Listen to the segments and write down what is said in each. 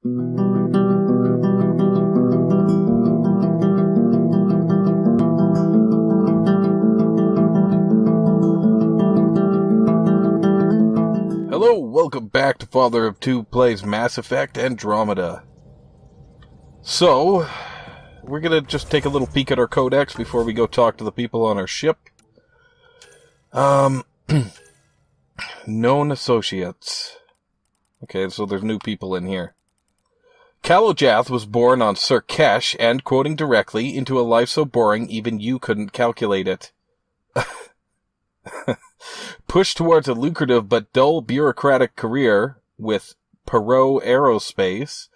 Hello, welcome back to Father of Two Plays Mass Effect Andromeda. So, we're gonna just take a little peek at our codex before we go talk to the people on our ship. Um, known associates. Okay, so there's new people in here. Kallo Jath was born on Sur'Kesh and, quoting directly, into a life so boring even you couldn't calculate it. Pushed towards a lucrative but dull bureaucratic career with Perot Aerospace,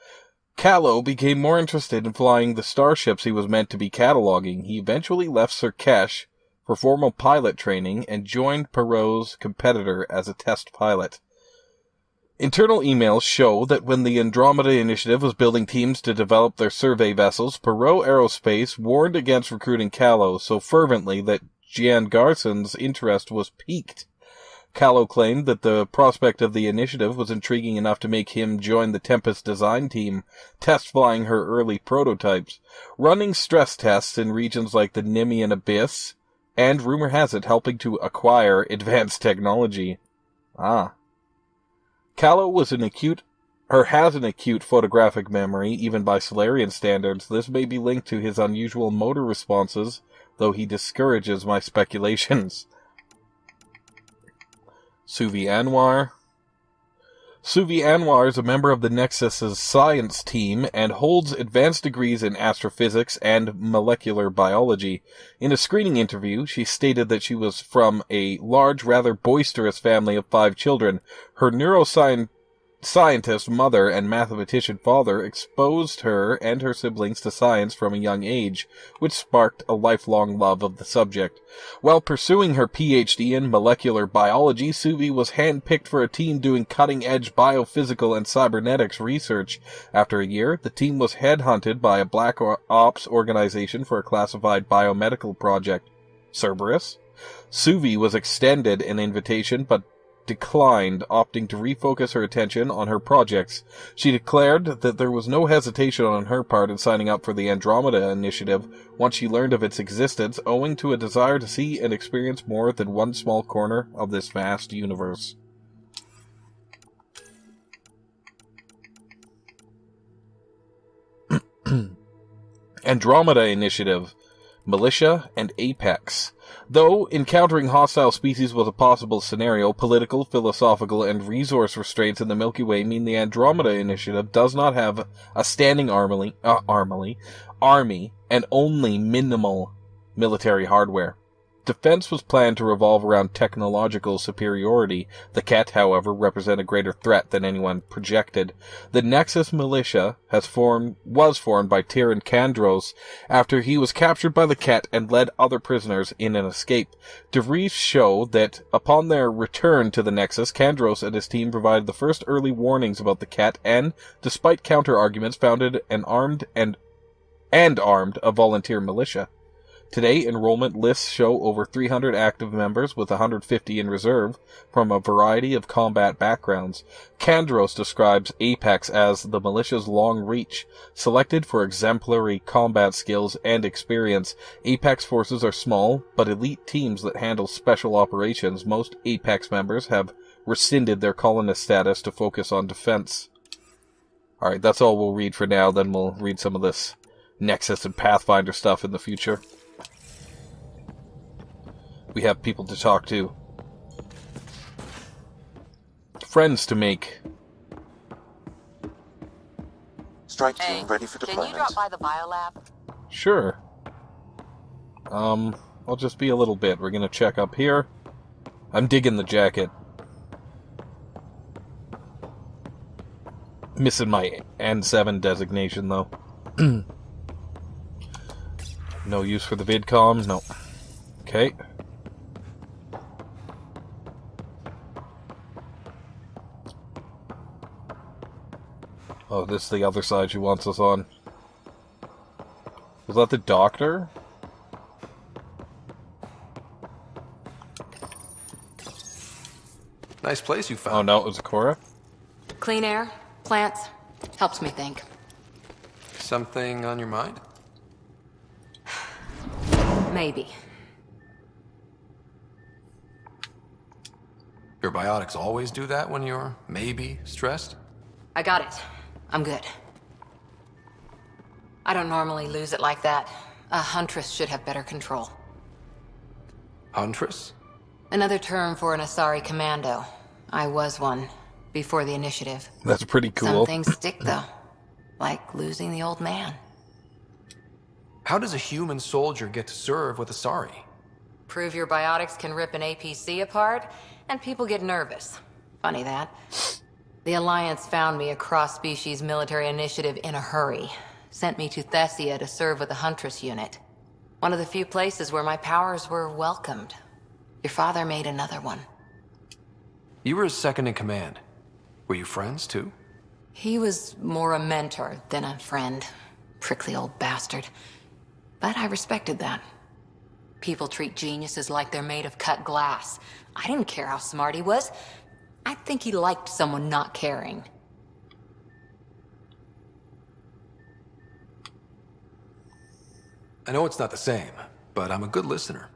Kallo became more interested in flying the starships he was meant to be cataloging. He eventually left Sur'Kesh for formal pilot training and joined Perot's competitor as a test pilot. Internal emails show that when the Andromeda Initiative was building teams to develop their survey vessels, Perot Aerospace warned against recruiting Kallo so fervently that Jien Garson's interest was piqued. Kallo claimed that the prospect of the initiative was intriguing enough to make him join the Tempest design team, test flying her early prototypes, running stress tests in regions like the Nemean Abyss, and rumor has it helping to acquire advanced technology. Ah. Kallo was an acute or has an acute photographic memory, even by Salarian standards. This may be linked to his unusual motor responses, though he discourages my speculations. Suvi Anwar. Suvi Anwar is a member of the Nexus's science team and holds advanced degrees in astrophysics and molecular biology. In a screening interview, she stated that she was from a large, rather boisterous family of five children. Her neuroscience scientist mother and mathematician father exposed her and her siblings to science from a young age, which sparked a lifelong love of the subject. While pursuing her PhD in molecular biology, Suvi was handpicked for a team doing cutting-edge biophysical and cybernetics research. After a year, the team was headhunted by a black ops organization for a classified biomedical project. Cerberus? Suvi was extended an invitation, but declined, opting to refocus her attention on her projects. She declared that there was no hesitation on her part in signing up for the Andromeda Initiative once she learned of its existence, owing to a desire to see and experience more than one small corner of this vast universe. Andromeda Initiative, Militia, and Apex. Though encountering hostile species was a possible scenario, political, philosophical, and resource restraints in the Milky Way mean the Andromeda Initiative does not have a standing army, uh, army, army, and only minimal military hardware. Defense was planned to revolve around technological superiority. The Kett, however, represent a greater threat than anyone projected. The Nexus militia has formed, was formed by Tyran Kandros after he was captured by the Kett and led other prisoners in an escape. Debriefs show that upon their return to the Nexus, Kandros and his team provided the first early warnings about the Kett and, despite counter-arguments, founded an armed and and armed a volunteer militia. Today, enrollment lists show over 300 active members with 150 in reserve from a variety of combat backgrounds. Kandros describes Apex as the militia's long reach. Selected for exemplary combat skills and experience, Apex forces are small, but elite teams that handle special operations. Most Apex members have rescinded their colonist status to focus on defense. Alright, that's all we'll read for now, then we'll read some of this Nexus and Pathfinder stuff in the future we have people to talk to, friends to make. Strike hey, team ready for deployment. Can you drop by the biolab? Sure. Um, I'll just be a little bit. We're gonna check up here. I'm digging the jacket. Missing my N7 designation though. no use for the vidcom? No. Okay. Oh, this is the other side she wants us on. Was that the doctor? Nice place you found. Oh no, it was Cora. Clean air, plants, Helps me think. Something on your mind? Maybe. Your biotics always do that when you're maybe stressed? I got it. I'm good. I don't normally lose it like that. A huntress should have better control. Huntress? Another term for an Asari commando. I was one before the initiative. That's pretty Some cool. things stick though. Like losing the old man. How does a human soldier get to serve with Asari? Prove your biotics can rip an APC apart, and people get nervous. Funny that. The Alliance found me a cross-species military initiative in a hurry. Sent me to Thessia to serve with the Huntress unit. One of the few places where my powers were welcomed. Your father made another one. You were his second in command. Were you friends, too? He was more a mentor than a friend. Prickly old bastard. But I respected that. People treat geniuses like they're made of cut glass. I didn't care how smart he was. I think he liked someone not caring. I know it's not the same, but I'm a good listener.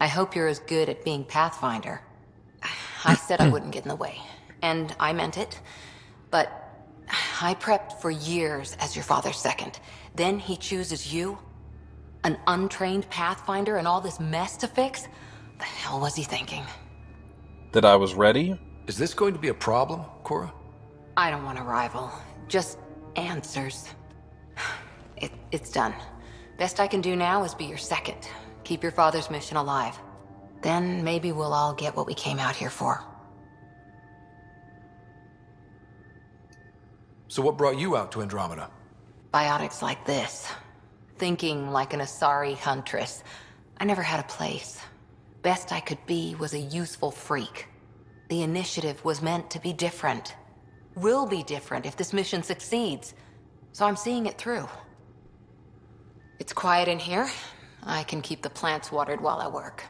I hope you're as good at being Pathfinder. I said I wouldn't get in the way, and I meant it. But I prepped for years as your father's second. Then he chooses you? An untrained Pathfinder and all this mess to fix? The hell was he thinking? That I was ready? Is this going to be a problem, Cora? I don't want a rival. Just answers. It, it's done. Best I can do now is be your second. Keep your father's mission alive. Then maybe we'll all get what we came out here for. So what brought you out to Andromeda? Biotics like this. Thinking like an Asari huntress. I never had a place. Best I could be was a useful freak. The initiative was meant to be different. Will be different if this mission succeeds. So I'm seeing it through. It's quiet in here. I can keep the plants watered while I work.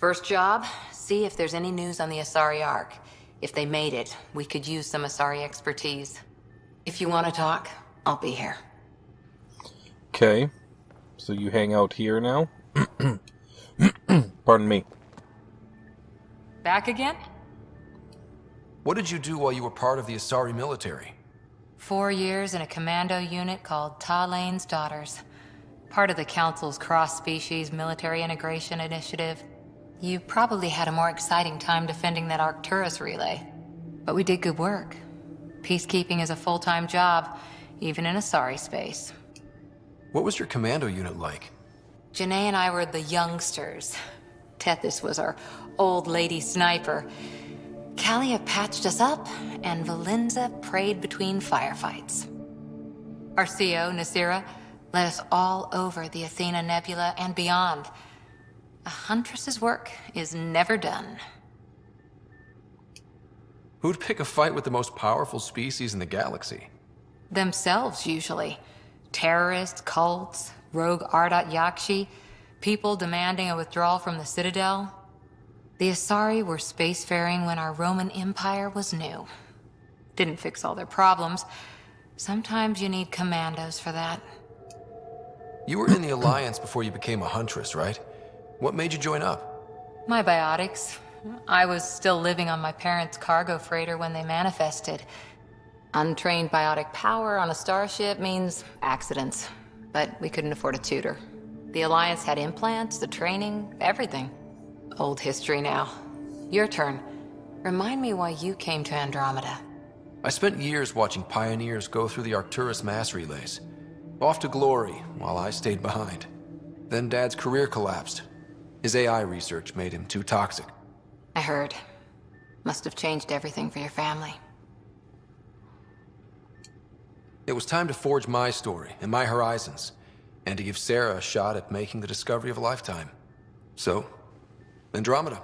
First job, see if there's any news on the Asari Ark. If they made it, we could use some Asari expertise. If you want to talk, I'll be here. Okay. So you hang out here now? Pardon me. Back again? What did you do while you were part of the Asari military? Four years in a commando unit called Talane's Daughters. Part of the Council's cross-species military integration initiative. You probably had a more exciting time defending that Arcturus relay. But we did good work. Peacekeeping is a full-time job, even in Asari space. What was your commando unit like? Janae and I were the youngsters. Tethys was our old lady sniper. Kalia patched us up, and Valenza prayed between firefights. Our CO, Nasira, led us all over the Athena Nebula and beyond. A huntress's work is never done. Who'd pick a fight with the most powerful species in the galaxy? Themselves, usually. Terrorists, cults, rogue Ardat Yakshi, people demanding a withdrawal from the Citadel. The Asari were spacefaring when our Roman Empire was new. Didn't fix all their problems. Sometimes you need commandos for that. You were in the Alliance before you became a huntress, right? What made you join up? My biotics. I was still living on my parents' cargo freighter when they manifested. Untrained biotic power on a starship means accidents, but we couldn't afford a tutor. The Alliance had implants, the training, everything. Old history now. Your turn. Remind me why you came to Andromeda. I spent years watching pioneers go through the Arcturus mass relays. Off to glory, while I stayed behind. Then Dad's career collapsed. His AI research made him too toxic. I heard. Must have changed everything for your family. It was time to forge my story and my horizons, and to give Sara a shot at making the discovery of a lifetime. So, Andromeda.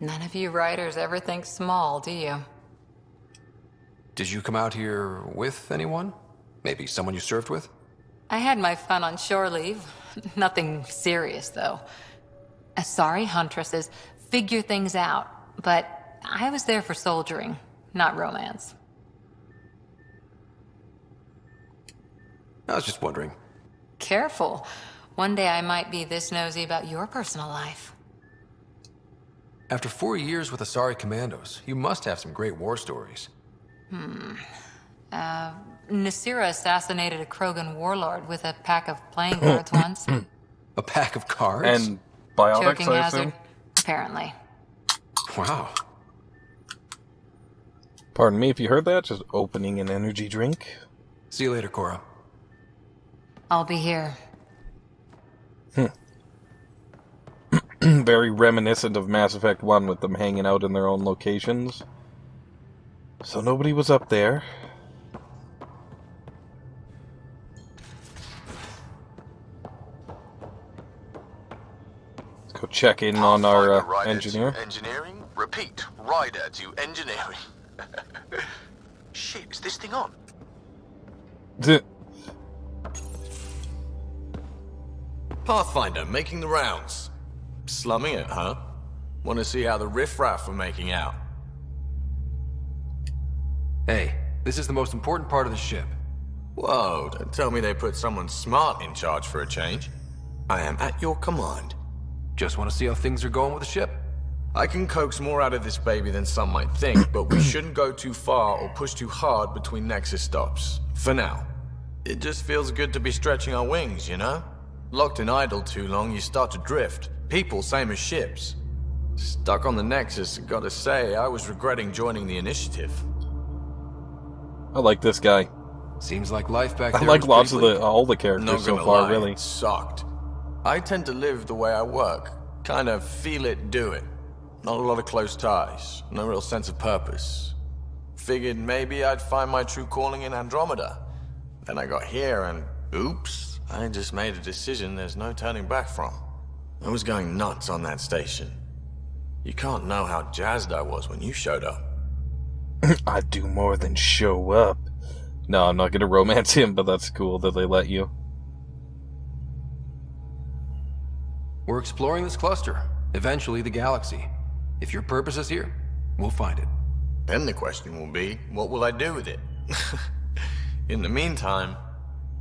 None of you writers ever think small, do you? Did you come out here with anyone? Maybe someone you served with? I had my fun on shore leave. Nothing serious, though. Uh, Asari huntresses figure things out, but I was there for soldiering, not romance. I was just wondering. Careful. One day I might be this nosy about your personal life. After four years with Asari Commandos, you must have some great war stories. Hmm. Uh, Nasira assassinated a Krogan warlord with a pack of playing cards once. A pack of cards? And biotics, Choking I hazard, assume? apparently. Wow. Pardon me if you heard that, just opening an energy drink. See you later, Cora. I'll be here. Very reminiscent of Mass Effect 1 with them hanging out in their own locations. So nobody was up there. Let's go check in on our uh, engineer. Engineering? Repeat, Ryder to engineering. Shit, is this thing on? Pathfinder, making the rounds. Slumming it, huh? Want to see how the riffraff are making out? Hey, this is the most important part of the ship. Whoa, don't tell me they put someone smart in charge for a change. I am at your command. Just want to see how things are going with the ship. I can coax more out of this baby than some might think, but we shouldn't go too far or push too hard between Nexus stops. For now. It just feels good to be stretching our wings, you know? Locked in idle too long, you start to drift. People, same as ships. Stuck on the Nexus, gotta say, I was regretting joining the initiative. I like this guy. Seems like life back there. I like lots of the uh, all the characters so far, lie, really. it sucked. I tend to live the way I work. Kind of feel it, do it. Not a lot of close ties. No real sense of purpose. Figured maybe I'd find my true calling in Andromeda. Then I got here and oops, I just made a decision there's no turning back from. I was going nuts on that station. You can't know how jazzed I was when you showed up. I do more than show up. No, I'm not gonna romance him, but that's cool that they let you. We're exploring this cluster, eventually the galaxy. If your purpose is here, we'll find it. Then the question will be, what will I do with it? In the meantime,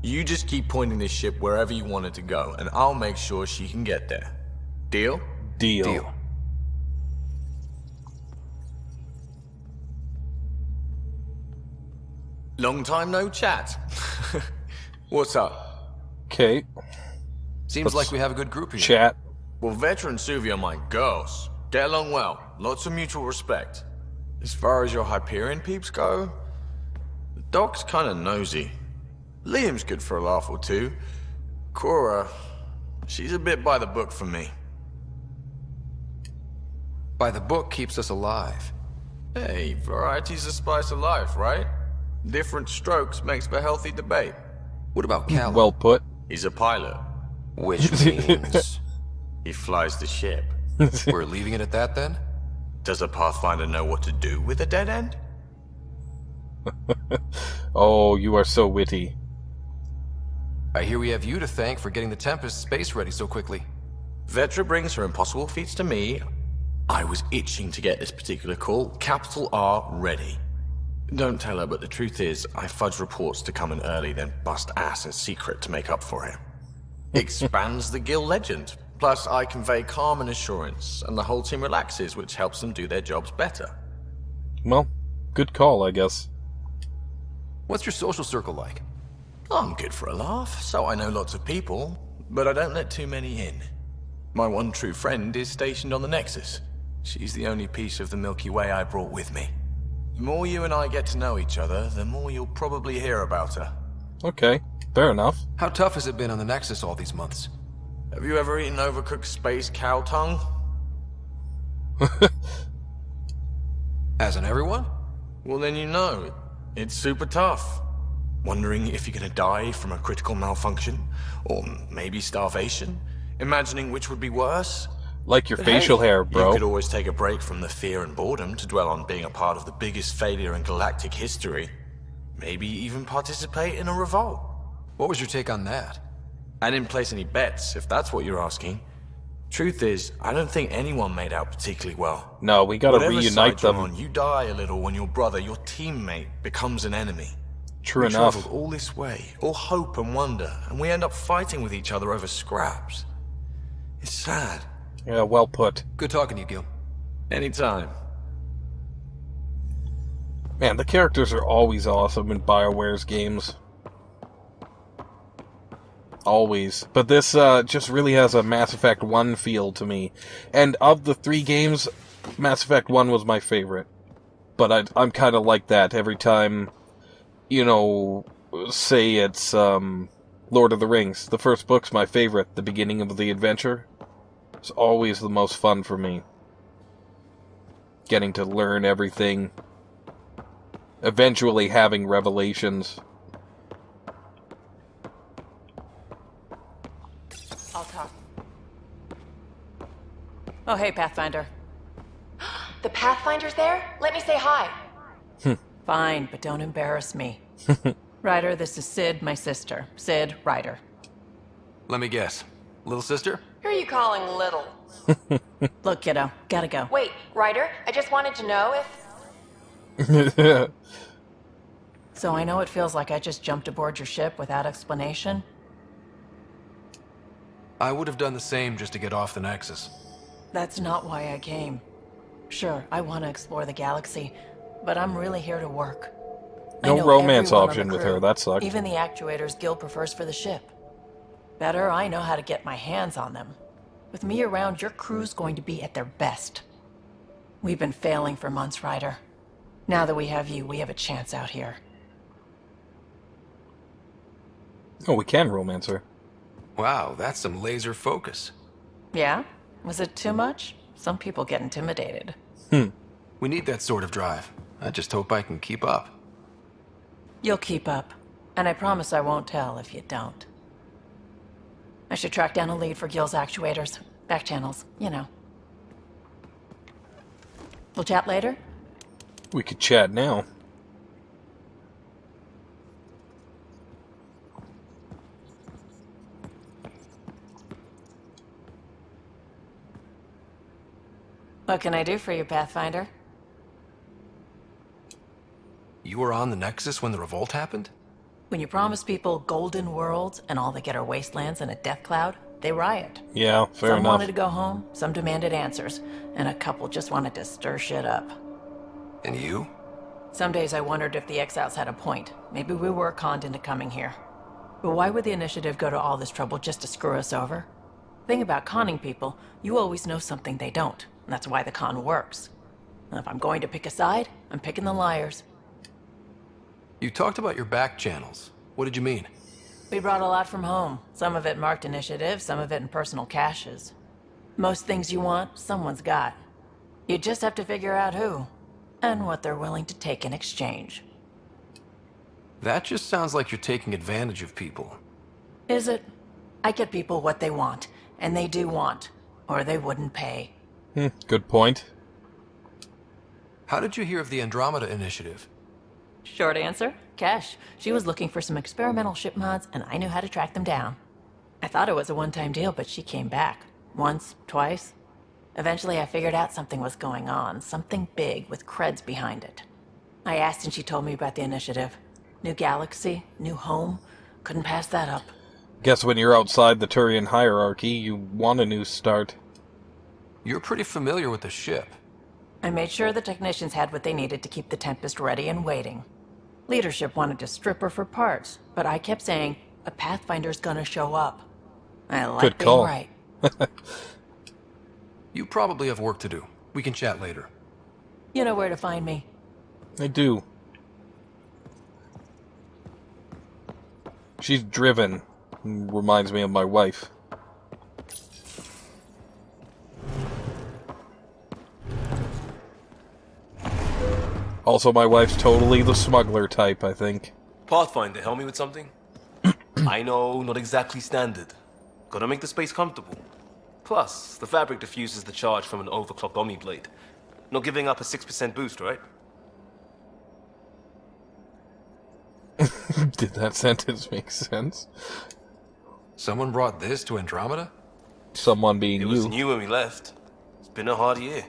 you just keep pointing this ship wherever you want it to go, and I'll make sure she can get there. Deal? Deal. Deal. Long time no chat. What's up? Kate. Seems Let's like we have a good group here. chat. Well, veteran Suvia are my girls. Get along well. Lots of mutual respect. As far as your Hyperion peeps go, the doc's kinda nosy. Liam's good for a laugh or two. Cora, she's a bit by the book for me. By the book keeps us alive. Hey, variety's the spice of life, right? Different strokes makes for healthy debate. What about Kallo? Well put. He's a pilot. which means He flies the ship. we're leaving it at that then? Does a Pathfinder know what to do with a dead end? Oh, you are so witty. I hear we have you to thank for getting the Tempest space ready so quickly. Vetra brings her impossible feats to me. I was itching to get this particular call. Capital R ready. Don't tell her, but the truth is, I fudge reports to come in early, then bust ass in secret to make up for it. Expands the guild legend. Plus, I convey calm and assurance, and the whole team relaxes, which helps them do their jobs better. Well, good call, I guess. What's your social circle like? I'm good for a laugh, so I know lots of people, but I don't let too many in. My one true friend is stationed on the Nexus. She's the only piece of the Milky Way I brought with me. The more you and I get to know each other, the more you'll probably hear about her. Okay, fair enough. How tough has it been on the Nexus all these months? Have you ever eaten overcooked space cow tongue? Hasn't everyone? Well, then you know. It's super tough. Wondering if you're gonna die from a critical malfunction? Or maybe starvation? Imagining which would be worse? Like your But facial hey, hair, You could always take a break from the fear and boredom to dwell on being a part of the biggest failure in galactic history. Maybe even participate in a revolt. What was your take on that? I didn't place any bets, if that's what you're asking. Truth is, I don't think anyone made out particularly well. No, we gotta Whatever reunite side you're them. on, you die a little when your brother, your teammate, becomes an enemy. True we enough. traveled all this way, all hope and wonder, and we end up fighting with each other over scraps. It's sad. Yeah, well put. Good talking to you, Gil. Anytime. Man, the characters are always awesome in BioWare's games. Always. But this uh, just really has a Mass Effect 1 feel to me. And of the three games, Mass Effect 1 was my favorite. But I, I'm kind of like that every time, you know, say it's um, Lord of the Rings. The first book's my favorite, the beginning of the adventure. It's always the most fun for me. Getting to learn everything eventually having revelations. I'll talk. Oh, hey, Pathfinder. The Pathfinder's there? Let me say hi. Fine, but don't embarrass me. Ryder, this is Sid, my sister. Sid, Ryder. Let me guess. Little sister? Who are you calling little? Look, kiddo, gotta go. Wait, Ryder, I just wanted to know if. So I know it feels like I just jumped aboard your ship without explanation. I would have done the same just to get off the Nexus. That's not why I came. Sure, I want to explore the galaxy, but I'm really here to work. No romance option with crew, her, that sucks. Even the actuators Gil prefers for the ship. Better, I know how to get my hands on them. With me around, your crew's going to be at their best. We've been failing for months, Ryder. Now that we have you, we have a chance out here. oh, we can romance her. Wow, that's some laser focus. Yeah? Was it too much? Some people get intimidated. Hmm. We need that sort of drive. I just hope I can keep up. You'll keep up. And I promise I won't tell if you don't. I should track down a lead for Gil's actuators. Back channels, you know. We'll chat later? We could chat now. What can I do for you, Pathfinder? You were on the Nexus when the revolt happened? When you promise people golden worlds and all they get are wastelands and a death cloud, they riot. Yeah, fair some enough. wanted to go home, some demanded answers, and a couple just wanted to stir shit up. And you? Some days I wondered if the exiles had a point. Maybe we were conned into coming here. But why would the initiative go to all this trouble just to screw us over? Thing about conning people, you always know something they don't. And that's why the con works. And if I'm going to pick a side, I'm picking the liars. You talked about your back channels. What did you mean? We brought a lot from home. Some of it marked initiative, some of it in personal caches. Most things you want, someone's got. You just have to figure out who. And what they're willing to take in exchange. That just sounds like you're taking advantage of people. Is it? I get people what they want, and they do want, or they wouldn't pay. Hmm, good point. How did you hear of the Andromeda Initiative? Short answer Kesh. She was looking for some experimental ship mods, and I knew how to track them down. I thought it was a one time deal, but she came back. Once, twice. Eventually, I figured out something was going on, something big with creds behind it. I asked, and she told me about the initiative. New galaxy, new home. Couldn't pass that up. Guess when you're outside the Turian hierarchy, you want a new start. You're pretty familiar with the ship. I made sure the technicians had what they needed to keep the Tempest ready and waiting. Leadership wanted to strip her for parts, but I kept saying, a Pathfinder's gonna show up. I like Good being call. right. You probably have work to do. We can chat later. You know where to find me. I do. She's driven. Reminds me of my wife. Also, my wife's totally the smuggler type, I think. Pathfinder, help me with something? I know, not exactly standard. Gotta make the space comfortable. Plus, the fabric diffuses the charge from an overclocked Omni Blade. Not giving up a 6% boost, right? Did that sentence make sense? Someone brought this to Andromeda? Someone being It was you. new when we left. It's been a hard year.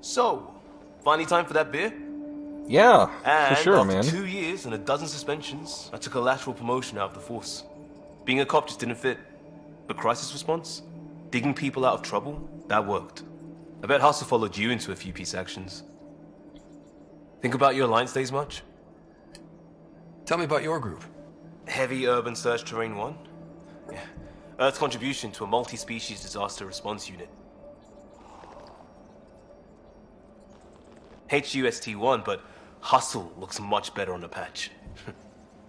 So, finally time for that beer? Yeah, And for sure, after man. two years and a dozen suspensions, I took a lateral promotion out of the force. Being a cop just didn't fit. But crisis response? Digging people out of trouble? That worked. I bet Hustle followed you into a few peace actions. Think about your Alliance days much? Tell me about your group. Heavy Urban Search Terrain 1? Yeah. Earth's contribution to a multi-species disaster response unit. HUST-1, but Hustle looks much better on the patch.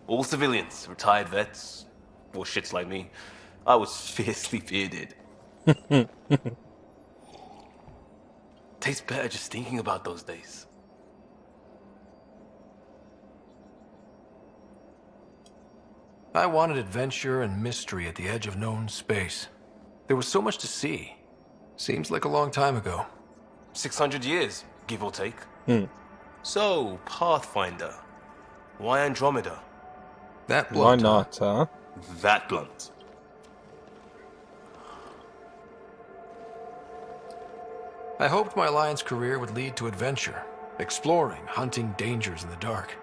All civilians, retired vets, or shits like me. I was fiercely bearded. Tastes better just thinking about those days. I wanted adventure and mystery at the edge of known space. There was so much to see. Seems like a long time ago. 600 years, give or take. Hmm. So, Pathfinder. Why Andromeda? That blunt. Why not, huh? That blunt. I hoped my Alliance career would lead to adventure, exploring, hunting dangers in the dark.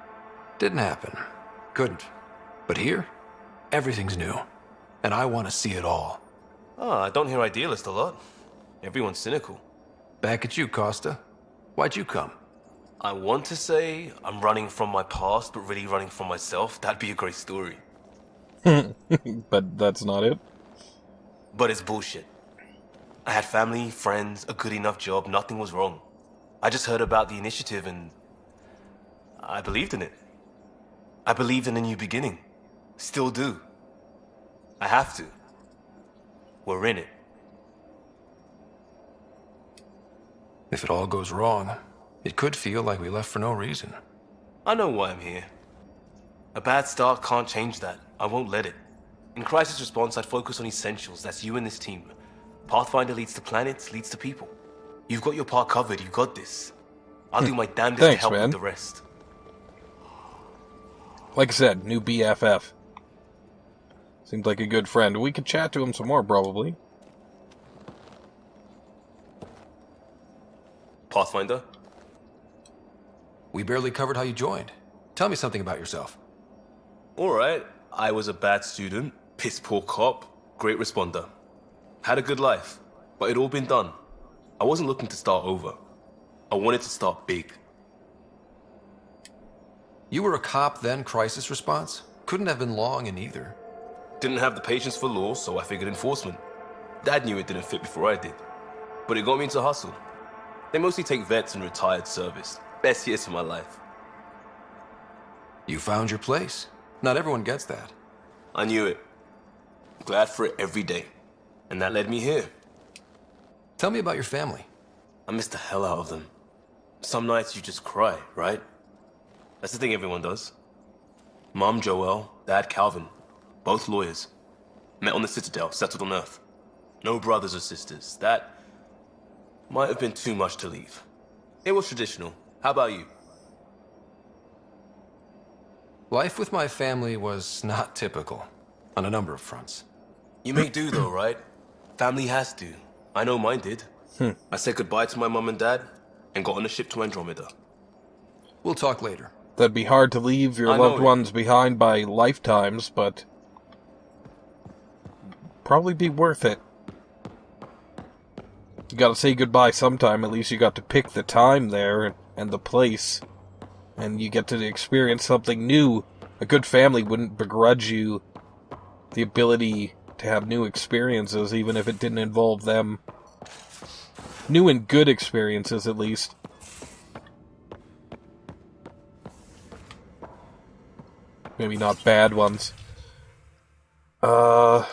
Didn't happen. Couldn't. But here, everything's new. And I want to see it all. Ah, I don't hear idealist a lot. Everyone's cynical. Back at you, Kosta. Why'd you come? I want to say I'm running from my past, but really running from myself. That'd be a great story. but that's not it. But it's bullshit. I had family, friends, a good enough job, nothing was wrong. I just heard about the initiative and I believed in it. I believed in a new beginning. Still do. I have to. We're in it. If it all goes wrong, it could feel like we left for no reason. I know why I'm here. A bad start can't change that. I won't let it. In crisis response, I'd focus on essentials. That's you and this team. Pathfinder leads to planets, leads to people. You've got your part covered. You got this. I'll do hmm. my damnedest Thanks, to help man. with the rest. Like I said, new BFF. Seems like a good friend. We could chat to him some more, probably. Pathfinder? We barely covered how you joined. Tell me something about yourself. Alright, I was a bad student, piss poor cop, great responder. Had a good life, but it all been done. I wasn't looking to start over. I wanted to start big. You were a cop, then crisis response? Couldn't have been long in either. Didn't have the patience for law, so I figured enforcement. Dad knew it didn't fit before I did. But it got me into hustle. They mostly take vets and retired service. Best years of my life. You found your place. Not everyone gets that. I knew it. Glad for it every day. And that led me here. Tell me about your family. I miss the hell out of them. Some nights you just cry, right? That's the thing everyone does. Mom Joelle, Dad Calvin, both lawyers. Met on the Citadel, settled on Earth. No brothers or sisters. That might have been too much to leave. It was traditional. How about you? Life with my family was not typical, on a number of fronts. You may do though, right? Family has to. I know mine did. Hmm. I said goodbye to my mom and dad and got on a ship to Andromeda. We'll talk later. That'd be hard to leave your I know loved it. ones behind by lifetimes, but probably be worth it. You gotta say goodbye sometime, at least you got to pick the time there and, the place. And you get to experience something new. A good family wouldn't begrudge you the ability to have new experiences, even if it didn't involve them. New and good experiences, at least. Maybe not bad ones. Uh,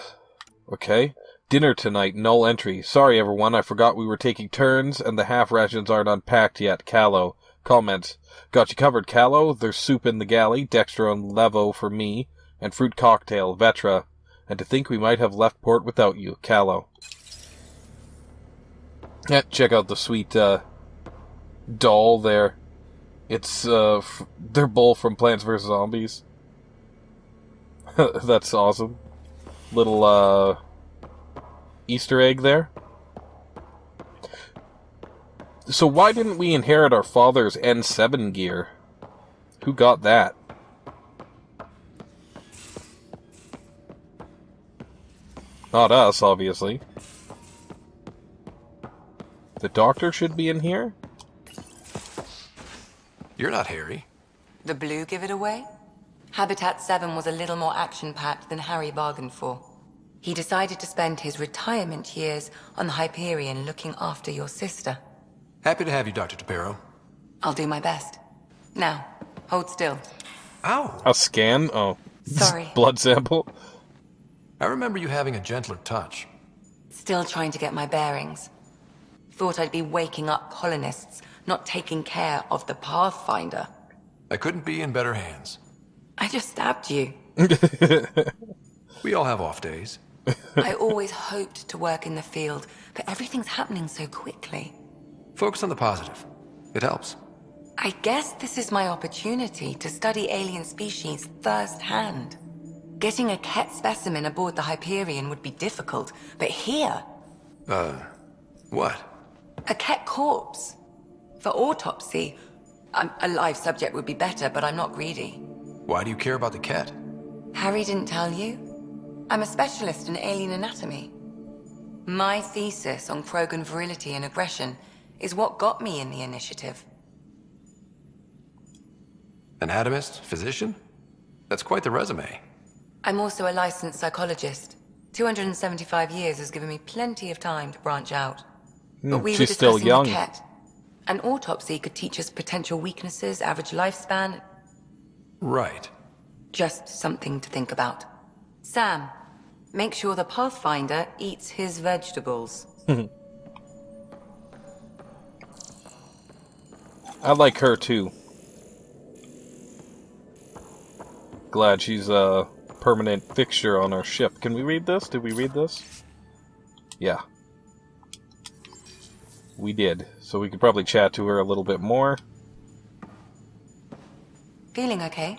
okay. Dinner tonight, null entry. Sorry everyone, I forgot we were taking turns and the half rations aren't unpacked yet. Kallo. Comments. Got you covered, Kallo. There's soup in the galley, Dextro and Levo for me, and fruit cocktail, Vetra. And to think we might have left port without you, Kallo. Yeah, check out the sweet, uh, doll there. It's, uh, f- they're both from Plants vs. Zombies. That's awesome. Little, uh, Easter egg there. So why didn't we inherit our father's N7 gear? Who got that? Not us, obviously. The doctor should be in here? You're not Harry. The blue give it away? Habitat 7 was a little more action-packed than Harry bargained for. He decided to spend his retirement years on the Hyperion looking after your sister. Happy to have you, Dr. T'Perro. I'll do my best. Now, hold still. Ow! A scan? Oh. Sorry. Blood sample? I remember you having a gentler touch. Still trying to get my bearings. Thought I'd be waking up colonists, not taking care of the Pathfinder. I couldn't be in better hands. I just stabbed you. We all have off days. I always hoped to work in the field, but everything's happening so quickly. Focus on the positive. It helps. I guess this is my opportunity to study alien species firsthand. Getting a Kett specimen aboard the Hyperion would be difficult, but here, Uh, what? a Kett corpse. For autopsy, um, a live subject would be better, but I'm not greedy. Why do you care about the cat? Harry didn't tell you? I'm a specialist in alien anatomy. My thesis on Krogan virility and aggression is what got me in the initiative. Anatomist? Physician? That's quite the resume. I'm also a licensed psychologist. 275 years has given me plenty of time to branch out. But Hmm, we were still discussing young. the cat. An autopsy could teach us potential weaknesses, average lifespan, Right. just something to think about. Sam, make sure the Pathfinder eats his vegetables. I like her too. Glad she's a permanent fixture on our ship. Can we read this? Did we read this? Yeah. We did. So we could probably chat to her a little bit more. Feeling okay?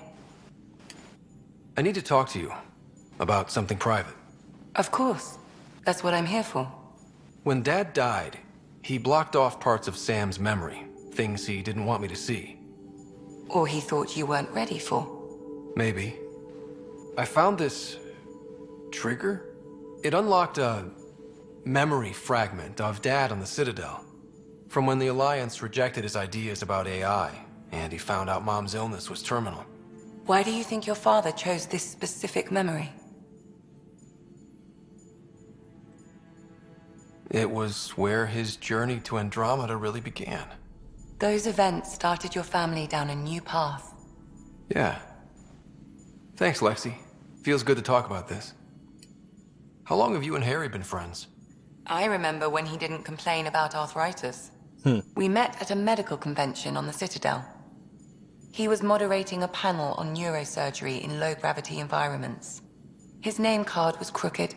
I need to talk to you about something private. Of course. That's what I'm here for. When Dad died, he blocked off parts of Sam's memory, things he didn't want me to see. Or he thought you weren't ready for. Maybe. I found this trigger. It unlocked a memory fragment of Dad on the Citadel. From when the Alliance rejected his ideas about AI, and he found out Mom's illness was terminal. Why do you think your father chose this specific memory? It was where his journey to Andromeda really began. Those events started your family down a new path. Yeah. Thanks, Lexi. Feels good to talk about this. How long have you and Harry been friends? I remember when he didn't complain about arthritis. Hmm. We met at a medical convention on the Citadel. He was moderating a panel on neurosurgery in low gravity environments. His name card was crooked,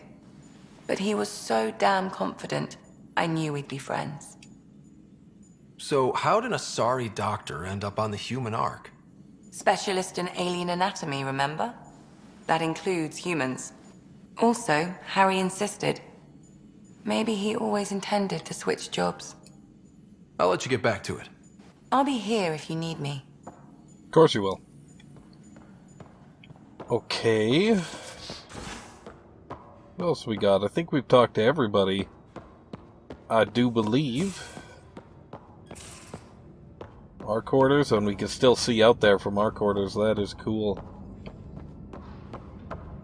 but he was so damn confident, I knew we'd be friends. So, how did a sorry doctor end up on the human ark? Specialist in alien anatomy, remember? That includes humans. Also, Harry insisted. Maybe he always intended to switch jobs. I'll let you get back to it. I'll be here if you need me. Of course you will. Okay. What else we got? I think we've talked to everybody. I do believe. Our quarters, and we can still see out there from our quarters. That is cool.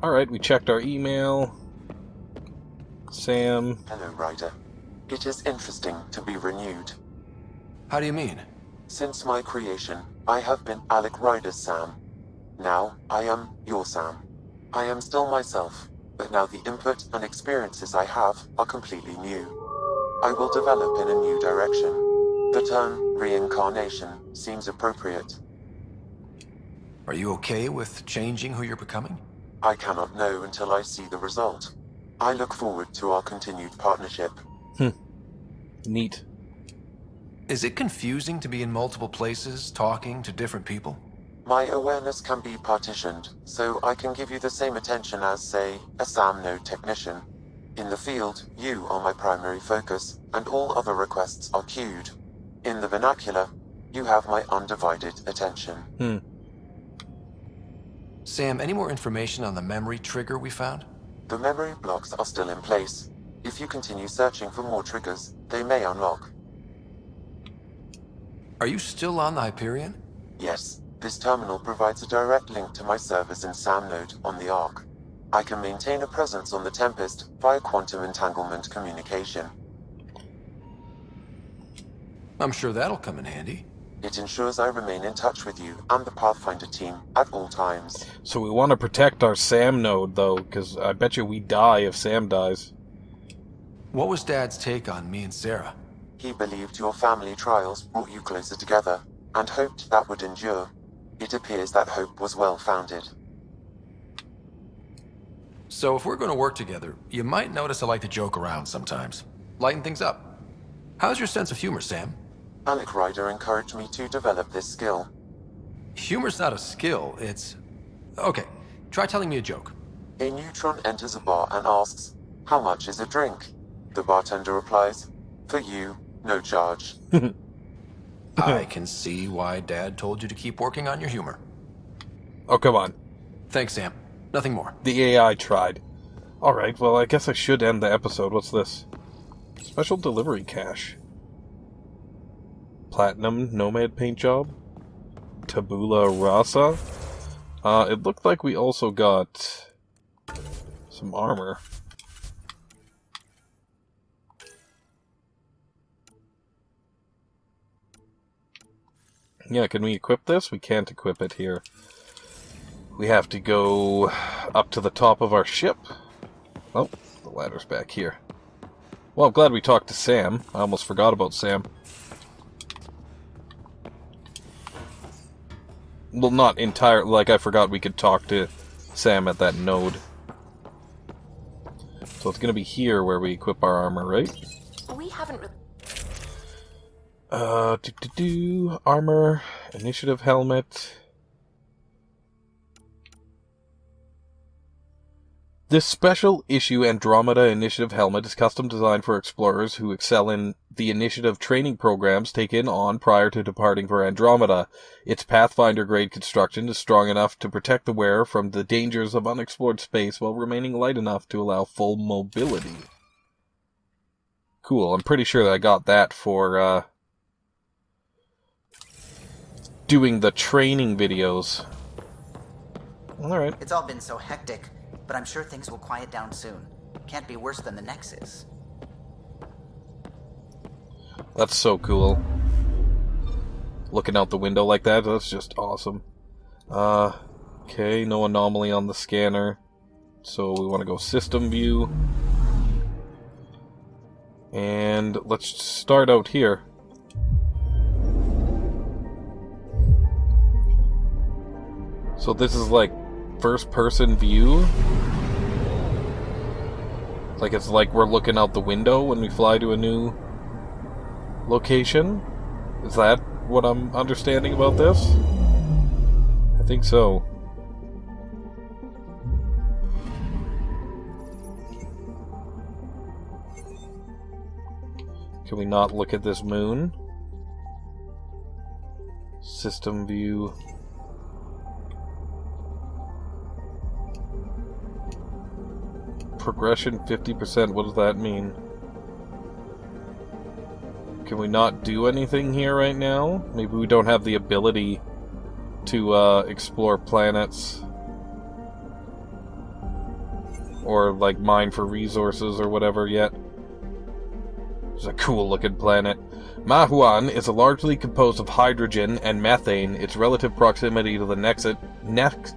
Alright, we checked our email. Sam. Hello, Ryder. It is interesting to be renewed. How do you mean? Since my creation, I have been Alec Ryder's Sam. Now, I am your Sam. I am still myself, but now the input and experiences I have are completely new. I will develop in a new direction. The term reincarnation seems appropriate. Are you okay with changing who you're becoming? I cannot know until I see the result. I look forward to our continued partnership. Hmm. Neat. Is it confusing to be in multiple places, talking to different people? My awareness can be partitioned, so I can give you the same attention as, say, a SAM node technician. In the field, you are my primary focus, and all other requests are queued. In the vernacular, you have my undivided attention. Hmm. Sam, any more information on the memory trigger we found? The memory blocks are still in place. If you continue searching for more triggers, they may unlock. Are you still on the Hyperion? Yes, this terminal provides a direct link to my servers in SAM node on the Ark. I can maintain a presence on the Tempest via quantum entanglement communication. I'm sure that'll come in handy. It ensures I remain in touch with you and the Pathfinder team at all times. So we want to protect our Sam node, though, because I bet you we die if Sam dies. What was Dad's take on me and Sara? He believed your family trials brought you closer together, and hoped that would endure. It appears that hope was well founded. So if we're going to work together, you might notice I like to joke around sometimes. Lighten things up. How's your sense of humor, Sam? Alec Ryder encouraged me to develop this skill. Humor's not a skill, it's... Okay, try telling me a joke. A neutron enters a bar and asks, How much is a drink? The bartender replies, For you, no charge. I can see why Dad told you to keep working on your humor. Oh, come on. Thanks, Sam. Nothing more. The AI tried. Alright, well, I guess I should end the episode. What's this? Special delivery cash. Platinum Nomad paint job. Tabula rasa. Uh, it looked like we also got some armor. Yeah, can we equip this? We can't equip it here. We have to go up to the top of our ship. Oh, the ladder's back here. Well, I'm glad we talked to Sam. I almost forgot about Sam. Well, not entire. Like, I forgot we could talk to Sam at that node. So it's gonna be here where we equip our armor, right? We haven't. Uh, do do do. Armor, initiative helmet. This special issue Andromeda Initiative helmet is custom designed for explorers who excel in the initiative training programs taken on prior to departing for Andromeda. Its Pathfinder grade construction is strong enough to protect the wearer from the dangers of unexplored space while remaining light enough to allow full mobility. Cool. I'm pretty sure that I got that for uh, doing the training videos. Alright. It's all been so hectic, but I'm sure things will quiet down soon. Can't be worse than the Nexus. That's so cool. Looking out the window like that, that's just awesome. Uh, okay, no anomaly on the scanner. So we want to go system view. And let's start out here. So this is like first person view. Like it's like we're looking out the window when we fly to a new location? Is that what I'm understanding about this? I think so. Can we not look at this moon? System view. Progression 50%, what does that mean? Can we not do anything here right now? Maybe we don't have the ability to uh, explore planets. Or, like, mine for resources or whatever yet. It's a cool looking planet. Mahuan is largely composed of hydrogen and methane. Its relative proximity to the Nexus, nex,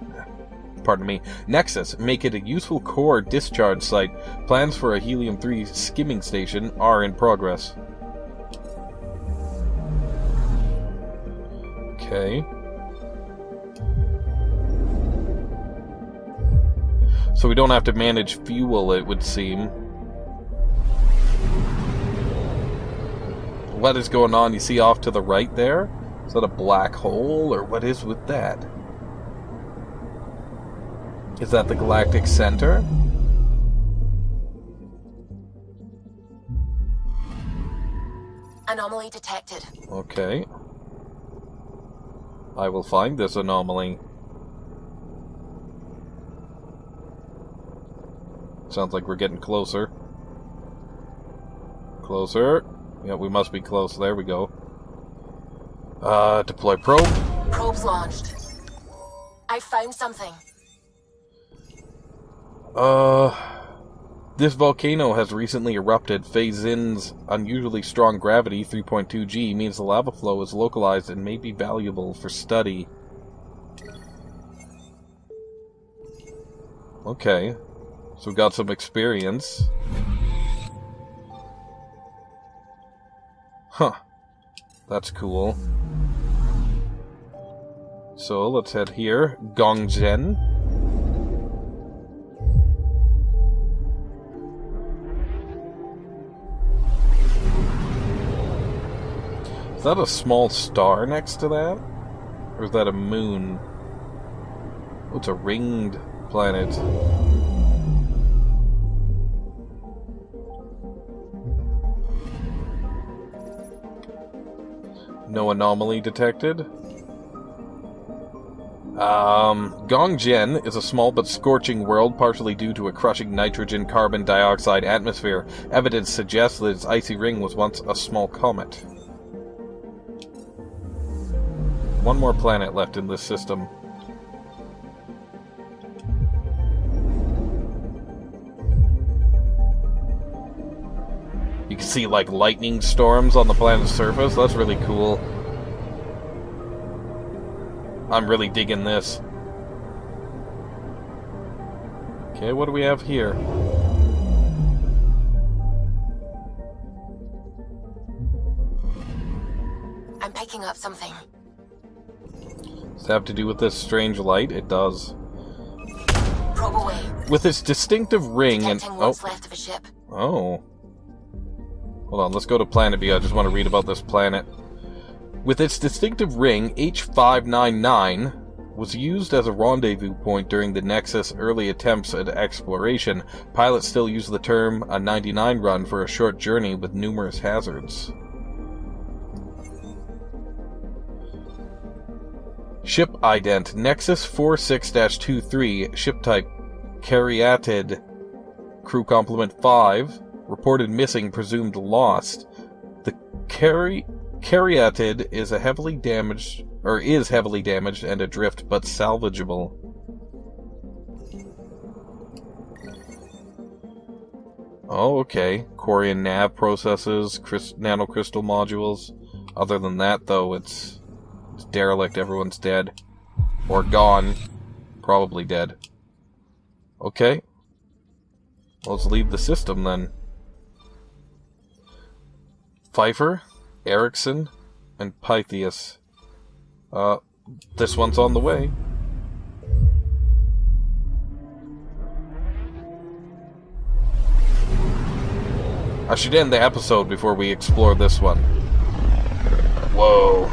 pardon me, Nexus make it a useful core discharge site. Plans for a helium-3 skimming station are in progress. Okay. So we don't have to manage fuel, it would seem. What is going on? You see off to the right there? Is that a black hole, or what is with that? Is that the Galactic Center? Anomaly detected. Okay. I will find this anomaly. Sounds like we're getting closer. Closer. Yeah, we must be close. There we go. Uh, deploy probe. Probe's launched. I found something. Uh, this volcano has recently erupted. Fei Xin's unusually strong gravity, 3.2 G, means the lava flow is localized and may be valuable for study. Okay, so we got some experience. Huh. That's cool. So let's head here. Gongzhen. That a small star next to that? Or is that a moon? Oh, it's a ringed planet. No anomaly detected. Um, is a small but scorching world, partially due to a crushing nitrogen carbon dioxide atmosphere. Evidence suggests that its icy ring was once a small comet. One more planet left in this system. You can see like lightning storms on the planet's surface. That's really cool. I'm really digging this. Okay, what do we have here? I'm picking up something. Does it have to do with this strange light? It does. Probe away. With its distinctive ring and oh left of a ship. oh. Hold on, let's go to Planet B. I just want to read about this planet. With its distinctive ring, H599 was used as a rendezvous point during the Nexus early attempts at exploration. Pilots still use the term a 99 run for a short journey with numerous hazards. Ship ident Nexus 46-23, ship type Caryatid, crew complement 5, reported missing, presumed lost. The Cary Caryatid is a heavily damaged or is heavily damaged and adrift but salvageable. Oh, okay. Quarian nav processes, crys- nanocrystal modules. Other than that, though, it's, it's derelict. Everyone's dead. Or gone. Probably dead. Okay. Let's leave the system then. Pfeiffer, Erickson, and Pytheas. Uh, this one's on the way. I should end the episode before we explore this one. Whoa.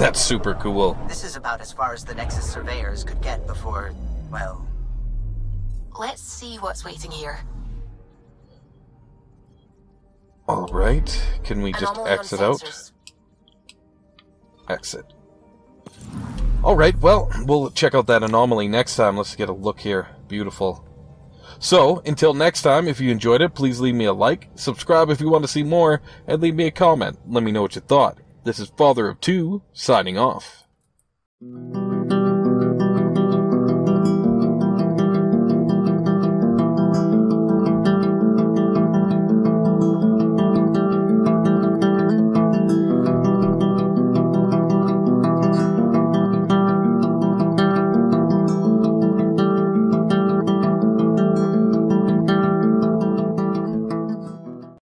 That's super cool. This is about as far as the Nexus surveyors could get before, well, Let's see what's waiting here. Alright, can we just Anomaly exit out? Exit. Alright, well, we'll check out that anomaly next time. Let's get a look here. Beautiful. So, until next time, if you enjoyed it, please leave me a like, subscribe if you want to see more, and leave me a comment. Let me know what you thought. This is Father of Two, signing off.